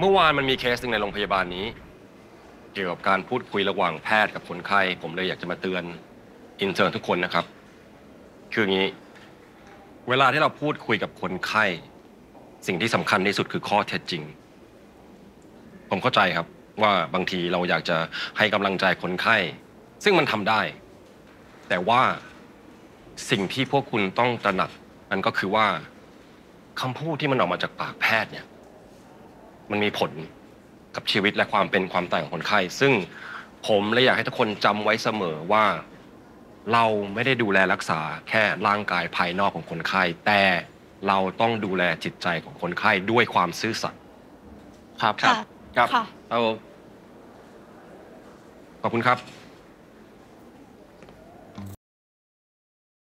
เมื่อวานมันมีเคสหนึ่งในโรงพยาบาลนี้ เกี่ยวกับการพูดคุยระหว่างแพทย์กับคนไข้ ผมเลยอยากจะมาเตือน intern ทุกคนนะครับ คืออย่างนี้ เวลาที่เราพูดคุยกับคนไข้ สิ่งที่สำคัญที่สุดคือข้อเท็จจริง ผมเข้าใจครับว่าบางทีเราอยากจะให้กำลังใจคนไข้ ซึ่งมันทำได้ แต่ว่าสิ่งที่พวกคุณต้องตระหนักนั่นก็คือว่าคำพูดที่มันออกมาจากปากแพทย์เนี่ย มันมีผลกับชีวิตและความเป็นความตายของคนไข้ ซึ่งผมเลยอยากให้ทุกคนจำไว้เสมอว่า เราไม่ได้ดูแลรักษาแค่ร่างกายภายนอกของคนไข้ แต่เราต้องดูแลจิตใจของคนไข้ด้วยความซื่อสัตย์ครับ ค่ะ ครับค่ะ เอาขอบคุณครับ